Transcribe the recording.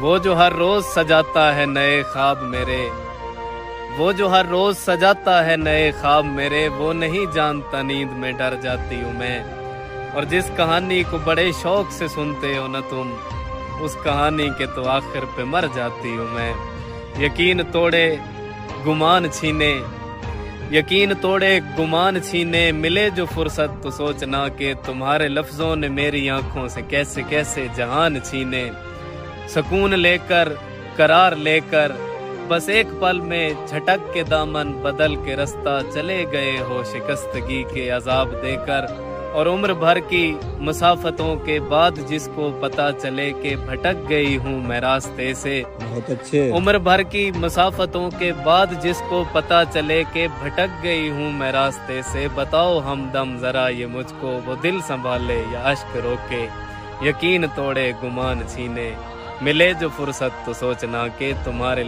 वो जो हर रोज सजाता है नए ख्वाब मेरे, वो जो हर रोज सजाता है नए ख्वाब मेरे, वो नहीं जानता नींद में डर जाती हूँ मैं। और जिस कहानी को बड़े शौक से सुनते हो न तुम, उस कहानी के तो आखिर पे मर जाती हूँ मैं। यकीन तोड़े, गुमान छीने, यकीन तोड़े, गुमान छीने, मिले जो फुर्सत तो सोचना के तुम्हारे लफ्जों ने मेरी आँखों से कैसे कैसे जहान छीने। सुकून लेकर करार लेकर बस एक पल में झटक के दामन बदल के रास्ता चले गए हो शिकस्तगी के अजाब देकर। और उम्र भर की मुसाफतों के बाद जिसको पता चले कि भटक गई हूँ मैं रास्ते से। बहुत अच्छे। उम्र भर की मुसाफतों के बाद जिसको पता चले कि भटक गई हूँ मैं रास्ते से बताओ हम दम जरा ये मुझको वो दिल संभाले या अश्क रोके। यकीन तोड़े गुमान छीने। मिले जो फुर्सत तो सोचना के तुम्हारे